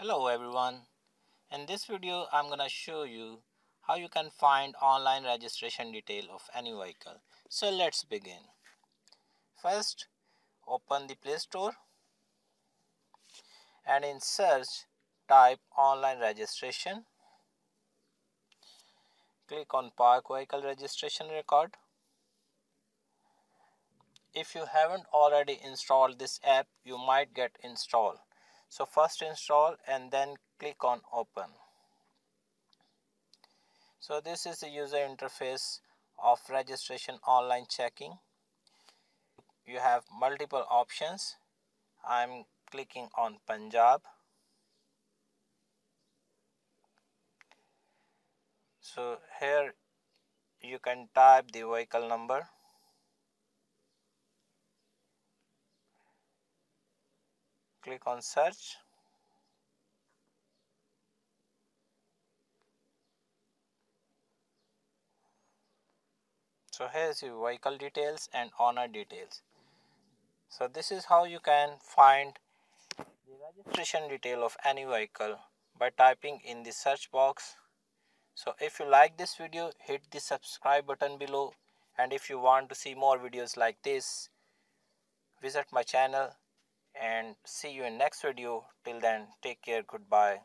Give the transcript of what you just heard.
Hello everyone. In this video I'm gonna show you how you can find online registration detail of any vehicle. So let's begin. First open the Play Store and in search type online registration. Click on Pak Vehicle Registration Record. If you haven't already installed this app you might get installed so first install and then click on open. So this is the user interface of registration online checking. You have multiple options. I'm clicking on Punjab. So here you can type the vehicle number click on search. So here's your vehicle details and owner details. So this is how you can find the registration detail of any vehicle by typing in the search box. So if you like this video hit the subscribe button below. And if you want to see more videos like this visit my channel and see you in next video. Till then take care. Goodbye